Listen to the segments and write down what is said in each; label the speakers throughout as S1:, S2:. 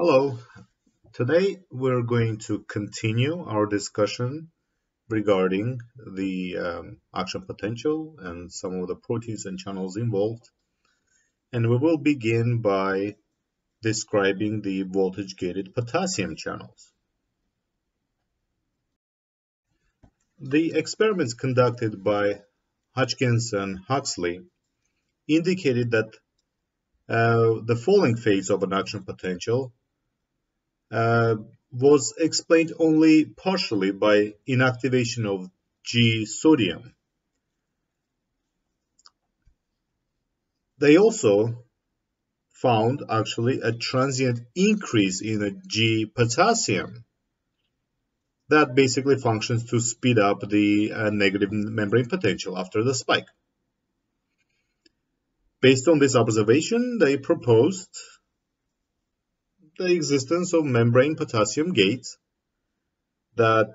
S1: Hello. Today we're going to continue our discussion regarding the um, action potential and some of the proteins and channels involved. And we will begin by describing the voltage-gated potassium channels. The experiments conducted by Hodgkins and Huxley indicated that uh, the falling phase of an action potential was explained only partially by inactivation of G sodium. They also found actually a transient increase in G potassium that basically functions to speed up the uh, negative membrane potential after the spike. Based on this observation, they proposed the existence of membrane potassium gates that,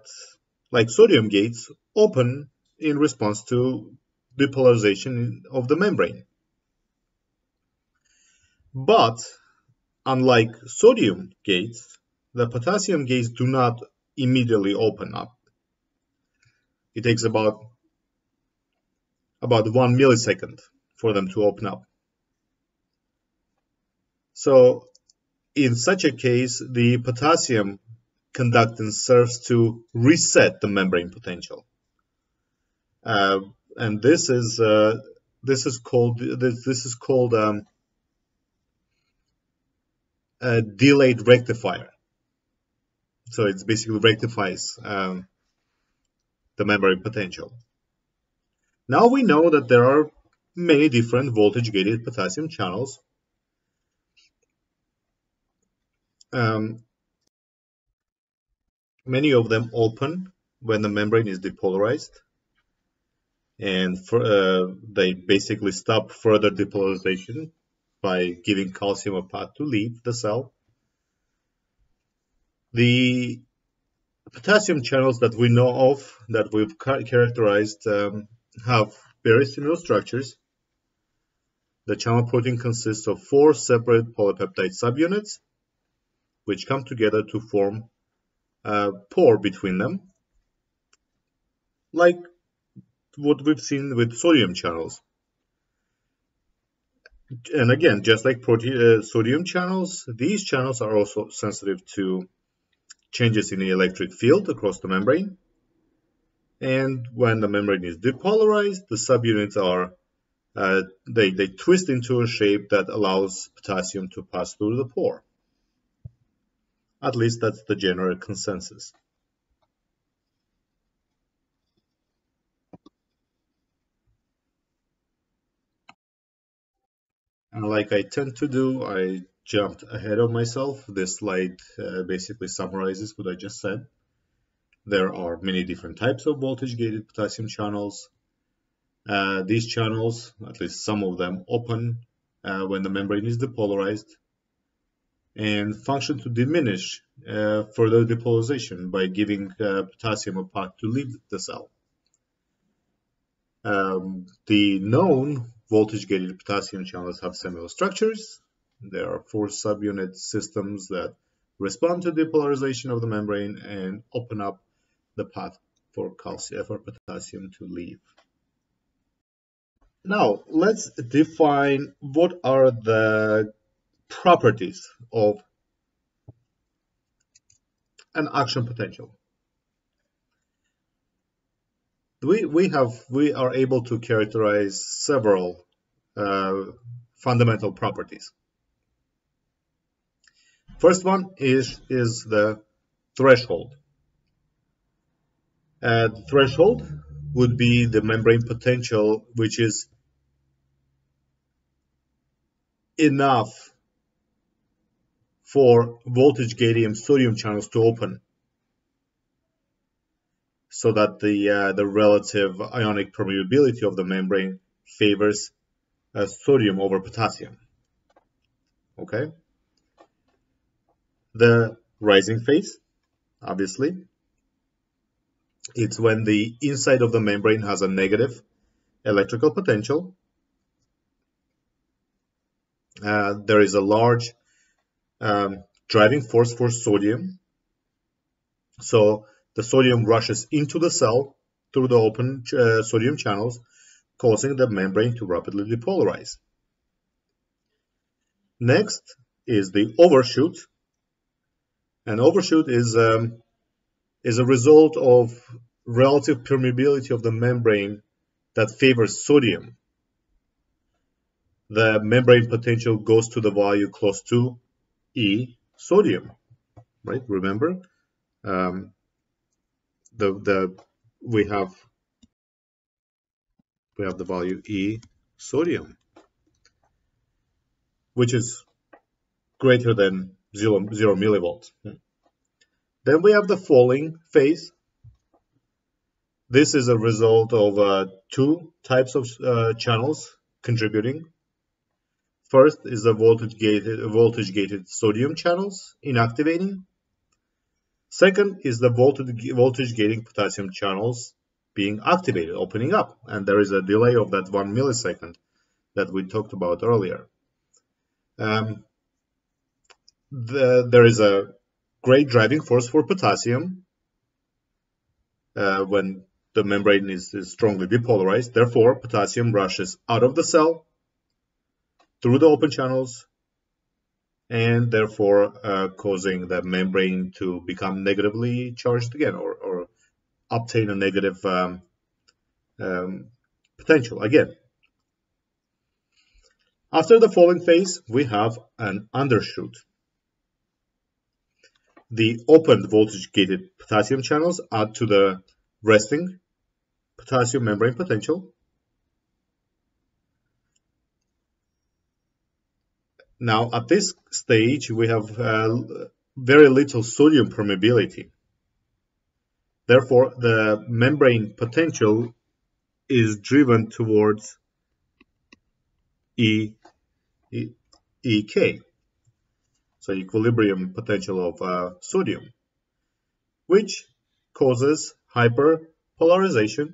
S1: like sodium gates, open in response to depolarization of the membrane. But, unlike sodium gates, the potassium gates do not immediately open up. It takes about about one millisecond for them to open up. So in such a case, the potassium conductance serves to reset the membrane potential. Uh, and this is uh, this is called this, this is called um, a delayed rectifier. So it basically rectifies um, the membrane potential. Now we know that there are many different voltage-gated potassium channels Um, many of them open when the membrane is depolarized and for, uh, they basically stop further depolarization by giving calcium a path to leave the cell. The potassium channels that we know of, that we've characterized, um, have very similar structures. The channel protein consists of four separate polypeptide subunits which come together to form a pore between them, like what we've seen with sodium channels. And again, just like uh, sodium channels, these channels are also sensitive to changes in the electric field across the membrane. And when the membrane is depolarized, the subunits are uh, they, they twist into a shape that allows potassium to pass through the pore. At least that's the general consensus. And like I tend to do, I jumped ahead of myself. This slide uh, basically summarizes what I just said. There are many different types of voltage-gated potassium channels. Uh, these channels, at least some of them, open uh, when the membrane is depolarized and function to diminish uh, further depolarization by giving uh, potassium a path to leave the cell. Um, the known voltage-gated potassium channels have similar structures. There are four subunit systems that respond to depolarization of the membrane and open up the path for calcium for potassium to leave. Now, let's define what are the properties of an action potential. We, we have we are able to characterize several uh, fundamental properties. First one is is the threshold. Uh, the threshold would be the membrane potential, which is enough for voltage gadolinium sodium channels to open so that the uh, the relative ionic permeability of the membrane favors uh, sodium over potassium. Okay. The rising phase, obviously, it's when the inside of the membrane has a negative electrical potential. Uh, there is a large um, driving force for sodium. So the sodium rushes into the cell through the open uh, sodium channels, causing the membrane to rapidly depolarize. Next is the overshoot. An overshoot is, um, is a result of relative permeability of the membrane that favors sodium. The membrane potential goes to the value close to E sodium, right? Remember, um, the the we have we have the value E sodium, which is greater than zero, zero millivolts. Then we have the falling phase. This is a result of uh, two types of uh, channels contributing. First is the voltage gated, voltage gated sodium channels inactivating. Second is the voltage, voltage gating potassium channels being activated, opening up. And there is a delay of that one millisecond that we talked about earlier. Um, the, there is a great driving force for potassium uh, when the membrane is, is strongly depolarized. Therefore, potassium rushes out of the cell through the open channels and therefore uh, causing the membrane to become negatively charged again or, or obtain a negative um, um, potential again. After the falling phase, we have an undershoot. The opened voltage-gated potassium channels add to the resting potassium membrane potential Now, at this stage, we have uh, very little sodium permeability. Therefore, the membrane potential is driven towards e, e, EK, so equilibrium potential of uh, sodium, which causes hyperpolarization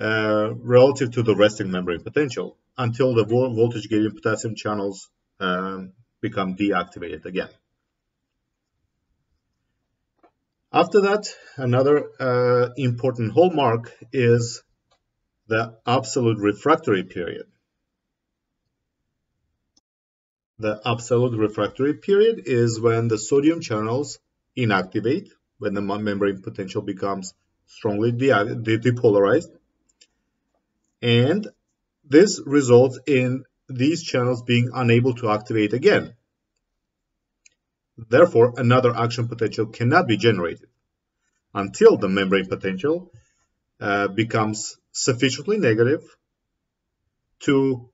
S1: uh, relative to the resting membrane potential until the voltage gating potassium channels um, become deactivated again. After that, another uh, important hallmark is the absolute refractory period. The absolute refractory period is when the sodium channels inactivate, when the membrane potential becomes strongly de depolarized, and this results in these channels being unable to activate again. Therefore, another action potential cannot be generated until the membrane potential uh, becomes sufficiently negative to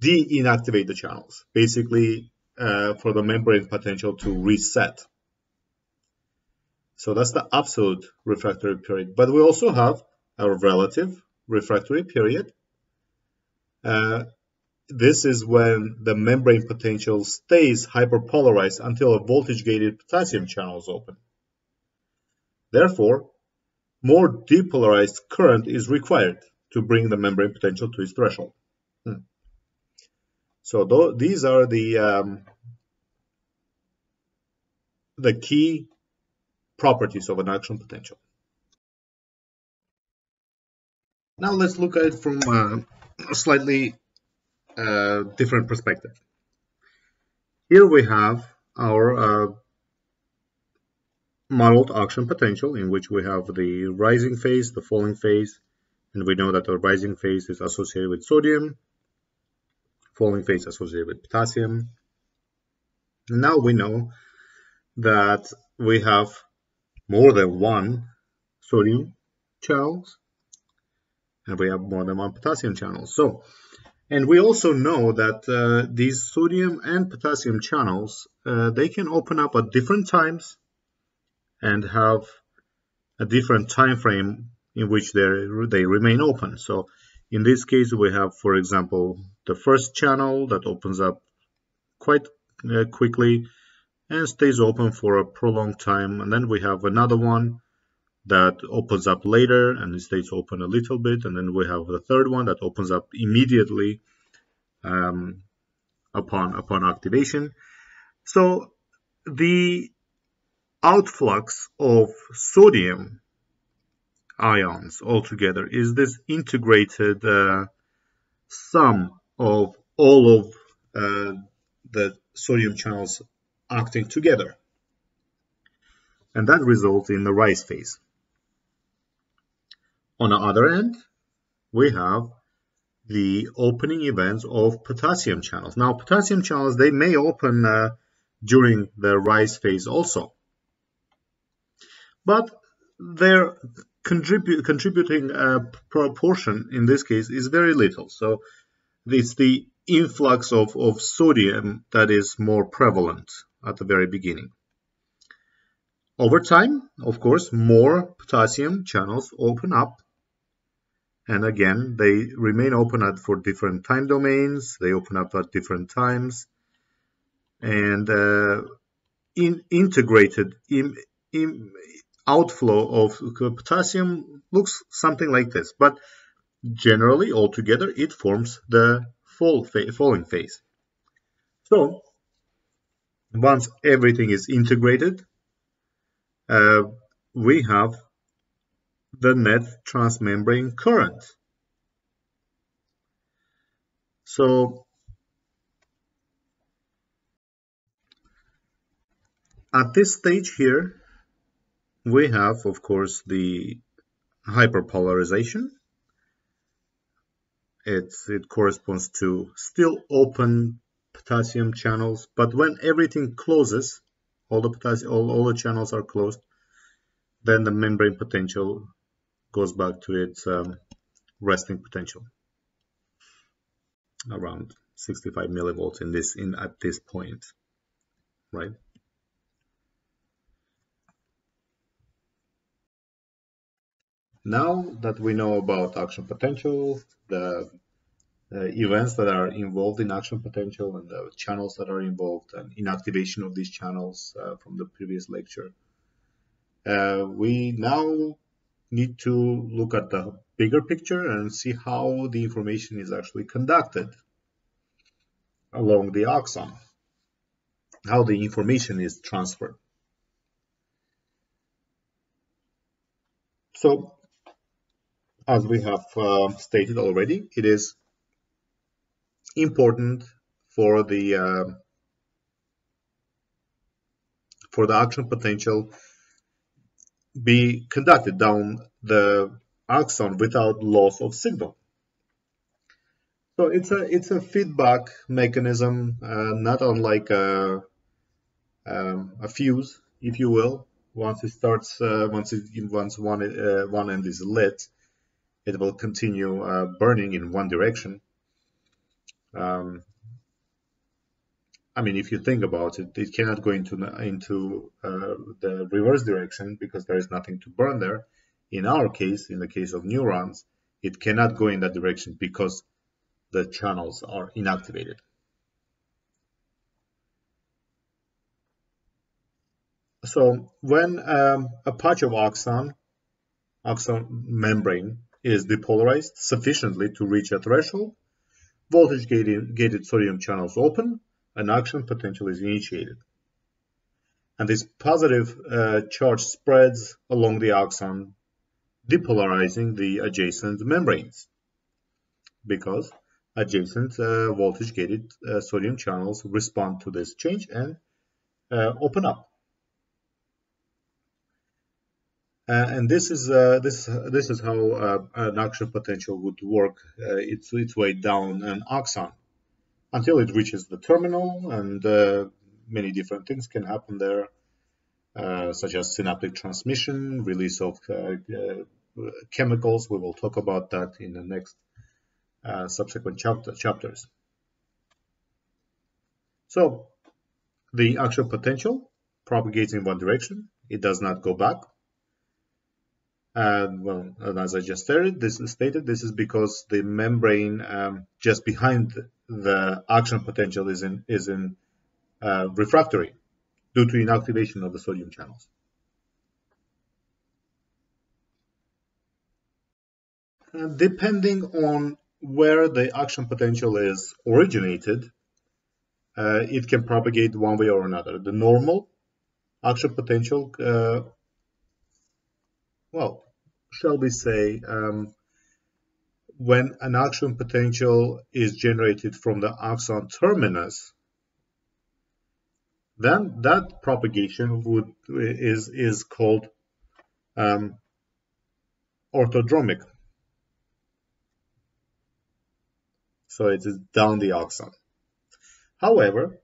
S1: de-inactivate the channels, basically uh, for the membrane potential to reset. So that's the absolute refractory period. But we also have a relative refractory period uh, this is when the membrane potential stays hyperpolarized until a voltage-gated potassium channel is open. Therefore, more depolarized current is required to bring the membrane potential to its threshold. Hmm. So th these are the um, the key properties of an action potential. Now let's look at it from uh, slightly uh, different perspective. Here we have our uh, modeled action potential in which we have the rising phase, the falling phase, and we know that the rising phase is associated with sodium, falling phase associated with potassium. Now we know that we have more than one sodium channels and we have more than one potassium channel. So, and we also know that uh, these sodium and potassium channels, uh, they can open up at different times and have a different time frame in which they remain open. So in this case, we have, for example, the first channel that opens up quite uh, quickly and stays open for a prolonged time. And then we have another one that opens up later and it stays open a little bit. And then we have the third one that opens up immediately um, upon, upon activation. So the outflux of sodium ions altogether is this integrated uh, sum of all of uh, the sodium channels acting together. And that results in the rise phase. On the other end, we have the opening events of potassium channels. Now, potassium channels, they may open uh, during the rise phase also. But their contribu contributing uh, proportion in this case is very little. So it's the influx of, of sodium that is more prevalent at the very beginning. Over time, of course, more potassium channels open up. And again, they remain open at for different time domains. They open up at different times. And uh, in integrated in, in outflow of potassium looks something like this. But generally, altogether, it forms the fall fa falling phase. So, once everything is integrated, uh, we have the net transmembrane current. So at this stage here, we have, of course, the hyperpolarization. It's, it corresponds to still open potassium channels, but when everything closes, all the potassium, all, all the channels are closed, then the membrane potential goes back to its um, resting potential around 65 millivolts in this in at this point right now that we know about action potential the uh, events that are involved in action potential and the channels that are involved and inactivation of these channels uh, from the previous lecture. Uh, we now need to look at the bigger picture and see how the information is actually conducted along the axon, how the information is transferred. So, as we have uh, stated already, it is important for the uh, for the action potential be conducted down the axon without loss of signal. So it's a it's a feedback mechanism, uh, not unlike a, um, a fuse, if you will. Once it starts, uh, once it once one uh, one end is lit, it will continue uh, burning in one direction. Um, I mean, if you think about it, it cannot go into into uh, the reverse direction because there is nothing to burn there. In our case, in the case of neurons, it cannot go in that direction because the channels are inactivated. So when um, a patch of axon, axon membrane is depolarized sufficiently to reach a threshold, voltage gated, gated sodium channels open, an action potential is initiated. And this positive uh, charge spreads along the axon, depolarizing the adjacent membranes because adjacent uh, voltage gated uh, sodium channels respond to this change and uh, open up. Uh, and this is uh, this this is how uh, an action potential would work uh, its its way down an axon until it reaches the terminal, and uh, many different things can happen there, uh, such as synaptic transmission, release of chemicals. We will talk about that in the next subsequent chapter, chapters. So the actual potential propagates in one direction. It does not go back and well, and as I just stated, this is stated, this is because the membrane um, just behind the action potential is in is in uh, refractory due to inactivation of the sodium channels. And depending on where the action potential is originated, uh, it can propagate one way or another. The normal action potential, uh, well, shall we say, um, when an action potential is generated from the axon terminus, then that propagation would is is called um, orthodromic. So it is down the axon. However,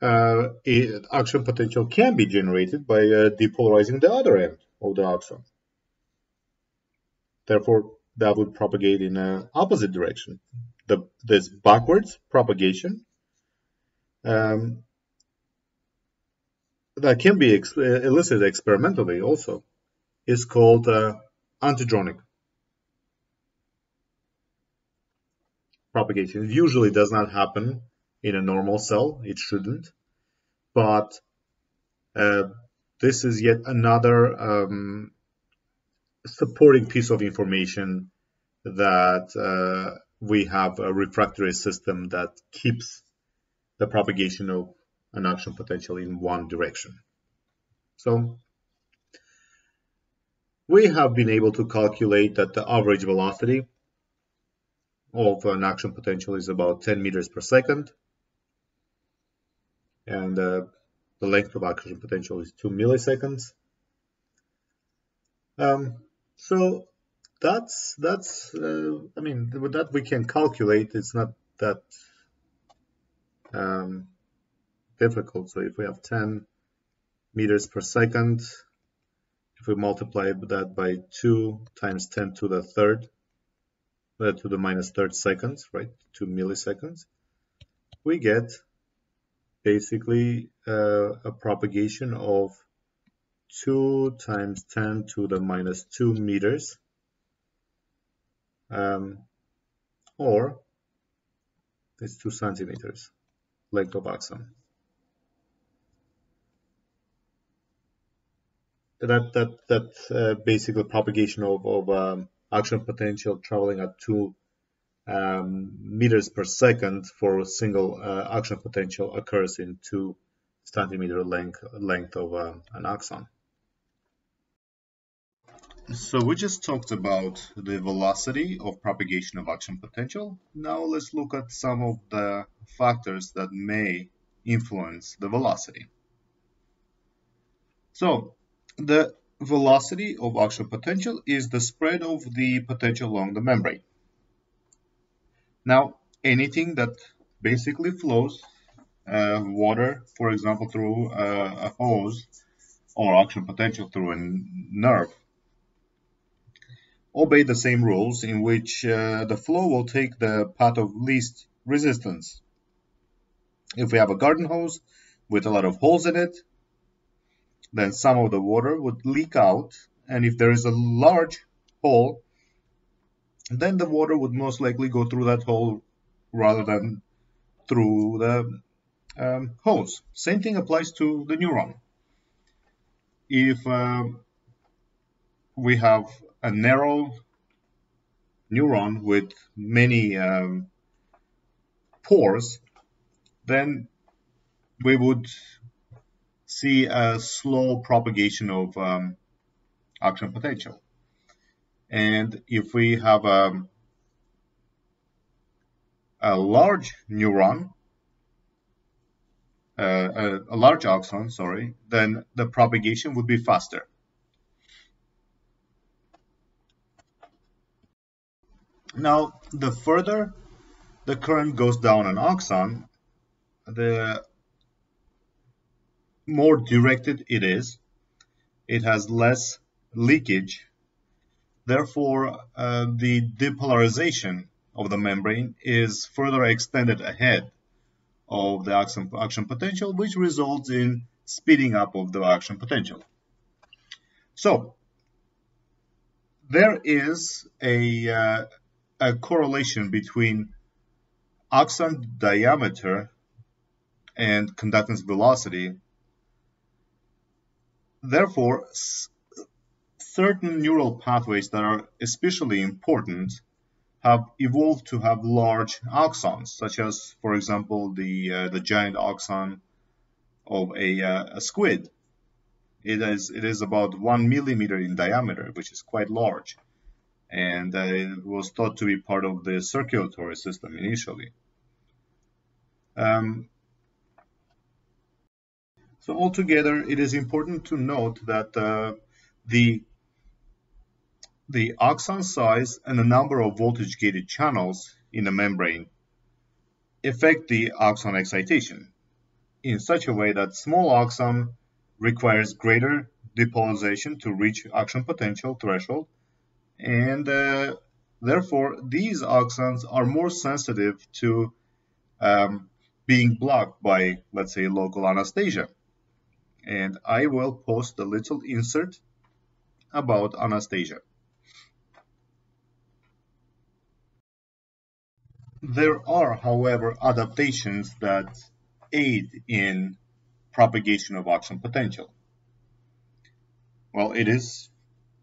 S1: uh, it, action potential can be generated by uh, depolarizing the other end of the axon. Therefore, that would propagate in an opposite direction. The, this backwards propagation um, that can be ex elicited experimentally also is called uh, antidromic propagation. It usually does not happen in a normal cell. It shouldn't. But uh, this is yet another um, supporting piece of information that uh, we have a refractory system that keeps the propagation of an action potential in one direction. So we have been able to calculate that the average velocity of an action potential is about 10 meters per second and uh, the length of action potential is 2 milliseconds. Um, so that's that's uh, I mean that we can calculate. It's not that um, difficult. So if we have 10 meters per second, if we multiply that by 2 times 10 to the third, uh, to the minus third seconds, right, 2 milliseconds, we get basically uh, a propagation of 2 times 10 to the minus 2 meters um, or it's 2 centimeters length of axon. That that that uh, basically propagation of, of um, action potential traveling at 2 um, meters per second for a single uh, action potential occurs in 2 centimeter length length of uh, an axon. So we just talked about the velocity of propagation of action potential. Now let's look at some of the factors that may influence the velocity. So the velocity of action potential is the spread of the potential along the membrane. Now anything that basically flows, uh, water for example through uh, a hose or action potential through a nerve obey the same rules in which uh, the flow will take the path of least resistance. If we have a garden hose with a lot of holes in it, then some of the water would leak out and if there is a large hole, then the water would most likely go through that hole rather than through the um, hose. Same thing applies to the neuron. If uh, we have a narrow neuron with many um, pores, then we would see a slow propagation of um, action potential. And if we have a, a large neuron, uh, a, a large axon, sorry, then the propagation would be faster. Now, the further the current goes down an axon, the more directed it is. It has less leakage. Therefore, uh, the depolarization of the membrane is further extended ahead of the action, action potential, which results in speeding up of the action potential. So, there is a uh, a correlation between axon diameter and conductance velocity. Therefore, certain neural pathways that are especially important have evolved to have large axons, such as, for example, the uh, the giant axon of a, uh, a, squid. It is it is about one millimeter in diameter, which is quite large, and uh, it was thought to be part of the circulatory system initially. Um, so altogether, it is important to note that uh, the the axon size and the number of voltage-gated channels in the membrane affect the axon excitation in such a way that small axon requires greater depolarization to reach action potential threshold and uh, therefore these axons are more sensitive to um, being blocked by let's say local anesthesia and I will post a little insert about anesthesia. There are, however, adaptations that aid in propagation of action potential. Well, it is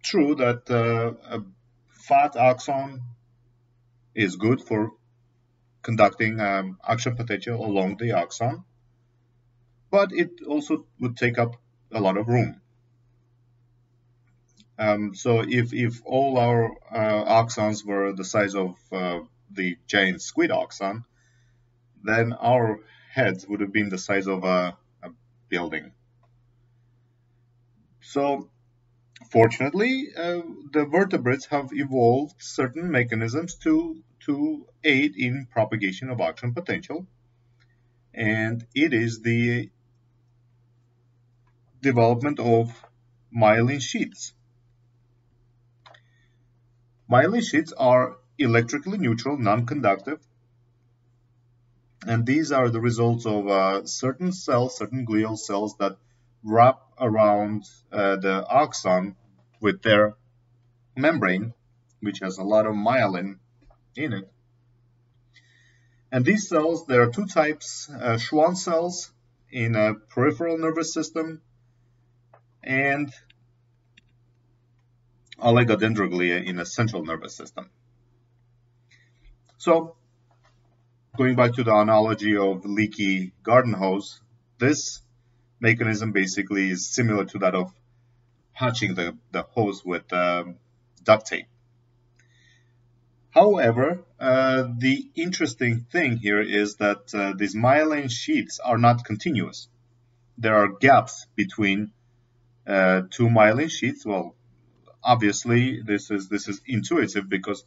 S1: true that uh, a fat axon is good for conducting um, action potential along the axon, but it also would take up a lot of room. Um, so if, if all our uh, axons were the size of uh, the giant squid axon, then our heads would have been the size of a, a building. So fortunately, uh, the vertebrates have evolved certain mechanisms to, to aid in propagation of action potential. And it is the development of myelin sheets. Myelin sheets are electrically neutral, non-conductive, and these are the results of uh, certain cells, certain glial cells that wrap around uh, the axon with their membrane, which has a lot of myelin in it. And these cells, there are two types, uh, Schwann cells in a peripheral nervous system and oligodendroglia in a central nervous system. So, going back to the analogy of leaky garden hose, this mechanism basically is similar to that of patching the, the hose with um, duct tape. However, uh, the interesting thing here is that uh, these myelin sheaths are not continuous. There are gaps between uh, two myelin sheaths. Well, obviously this is this is intuitive because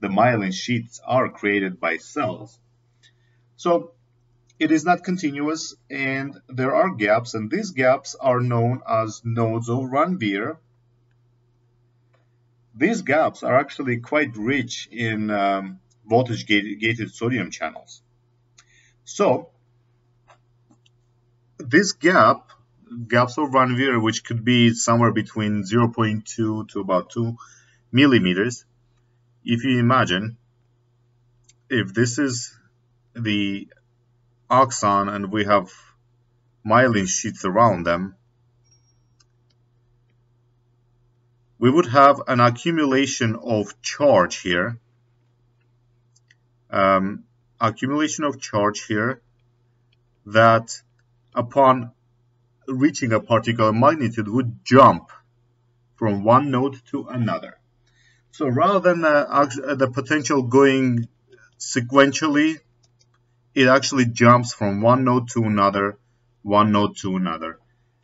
S1: the myelin sheaths are created by cells. So it is not continuous and there are gaps and these gaps are known as nodes of Ranvier. These gaps are actually quite rich in um, voltage gated sodium channels. So this gap gaps of Ranvier, which could be somewhere between 0.2 to about 2 millimeters. If you imagine, if this is the axon and we have myelin sheaths around them, we would have an accumulation of charge here. Um, accumulation of charge here that upon reaching a particular magnitude would jump from one node to another. So rather than uh, the potential going sequentially, it actually jumps from one node to another, one node to another.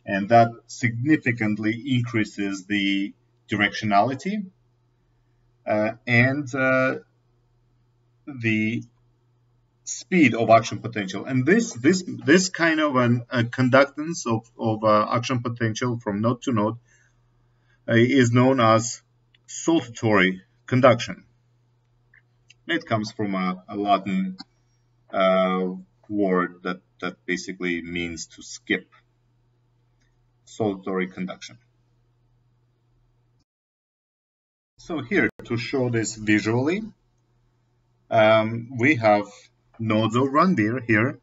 S1: And that significantly increases the directionality uh, and uh, the speed of action potential. And this this this kind of an, a conductance of, of uh, action potential from node to node uh, is known as saltatory conduction. It comes from a, a Latin uh, word that, that basically means to skip. saltatory conduction. So here, to show this visually, um, we have nodes of Ranvier here,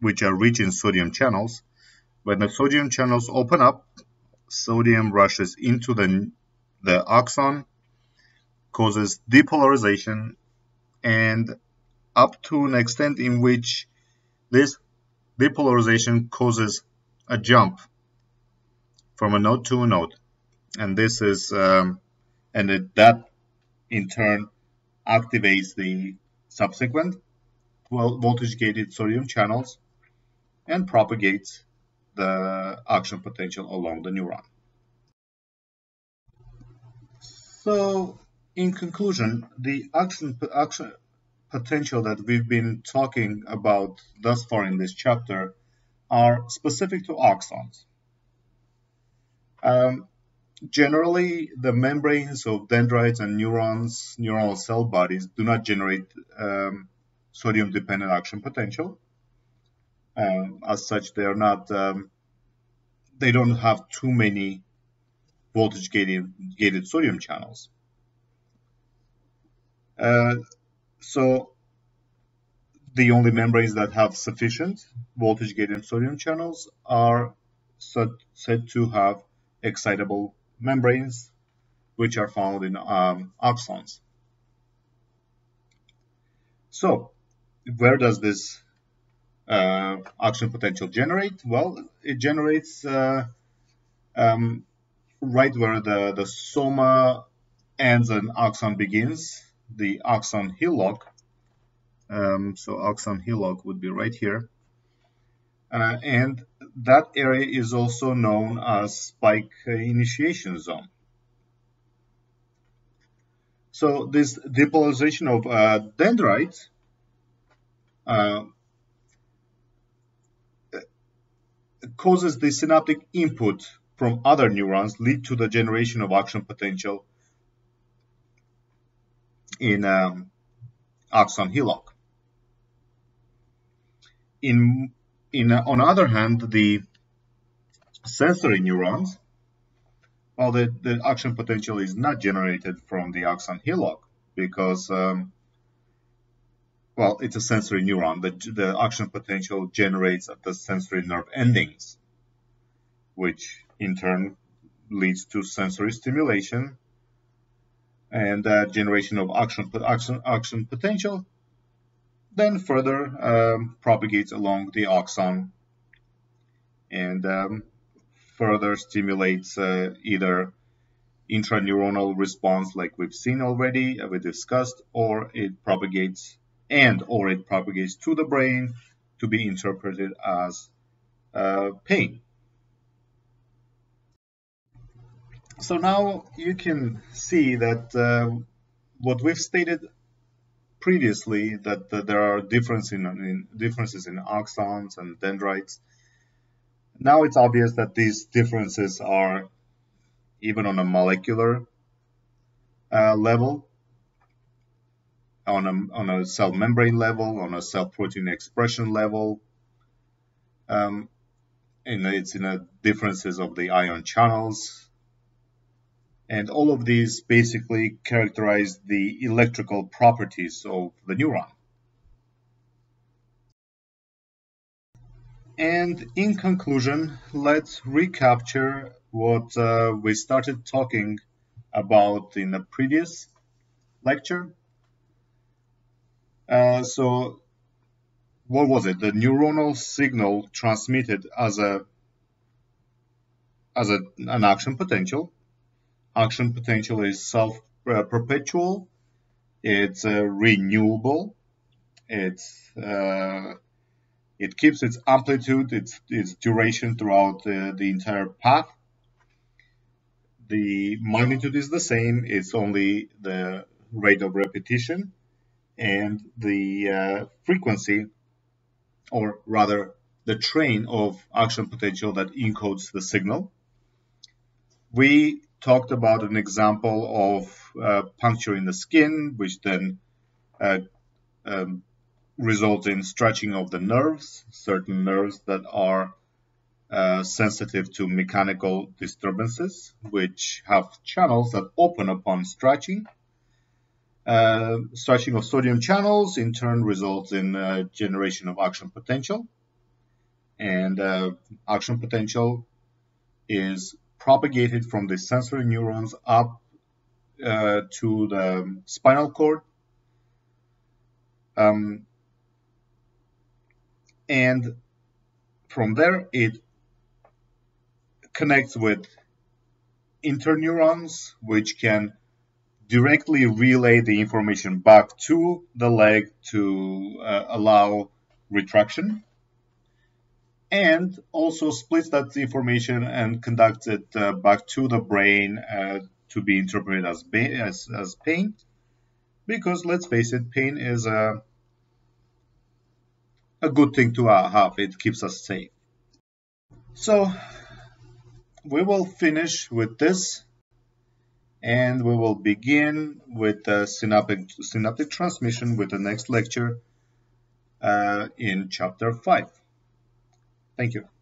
S1: which are rich in sodium channels. When the sodium channels open up, sodium rushes into the, the axon, causes depolarization and up to an extent in which this depolarization causes a jump from a node to a node and this is um, and it, that in turn activates the subsequent voltage gated sodium channels and propagates the action potential along the neuron. So in conclusion, the action, action potential that we've been talking about thus far in this chapter are specific to axons. Um, generally, the membranes of dendrites and neurons, neuronal cell bodies, do not generate um, sodium-dependent action potential. Um, as such, they are not, um, they don't have too many voltage gated, gated sodium channels. Uh, so the only membranes that have sufficient voltage gated sodium channels are said, to have excitable membranes, which are found in um, axons. So, where does this uh, action potential generate? Well, it generates uh, um, right where the, the soma ends and axon begins, the axon hillock. Um, so axon hillock would be right here. Uh, and that area is also known as spike initiation zone. So this depolarization of uh, dendrites uh, causes the synaptic input from other neurons lead to the generation of action potential in um, axon hillock. In, in, uh, on the other hand, the sensory neurons, well, the, the action potential is not generated from the axon hillock because, um, well, it's a sensory neuron. The, the action potential generates at the sensory nerve endings, which in turn leads to sensory stimulation and uh, generation of action, potential, then further um, propagates along the axon and um, further stimulates uh, either intraneuronal response like we've seen already, uh, we discussed, or it propagates and or it propagates to the brain to be interpreted as uh, pain. So now you can see that uh, what we've stated previously, that, that there are difference in, in, differences in axons and dendrites. Now it's obvious that these differences are even on a molecular uh, level, on a, on a cell membrane level, on a cell protein expression level, um, and it's in the differences of the ion channels, and all of these basically characterize the electrical properties of the neuron. And in conclusion, let's recapture what uh, we started talking about in the previous lecture. Uh, so, what was it? The neuronal signal transmitted as a as a, an action potential action potential is self-perpetual, it's uh, renewable, it's uh, it keeps its amplitude, its its duration throughout the, the entire path. The magnitude is the same, it's only the rate of repetition and the uh, frequency, or rather the train of action potential that encodes the signal. We talked about an example of uh, puncture in the skin, which then uh, um, results in stretching of the nerves, certain nerves that are uh, sensitive to mechanical disturbances, which have channels that open upon stretching. Uh, stretching of sodium channels in turn results in uh, generation of action potential. And uh, action potential is propagated from the sensory neurons up uh, to the spinal cord. Um, and from there, it connects with interneurons, which can directly relay the information back to the leg to uh, allow retraction and also splits that information and conducts it uh, back to the brain uh, to be interpreted as, as, as pain. Because let's face it pain is a, a good thing to have. It keeps us safe. So we will finish with this and we will begin with the synaptic, synaptic transmission with the next lecture uh, in chapter 5. Thank you.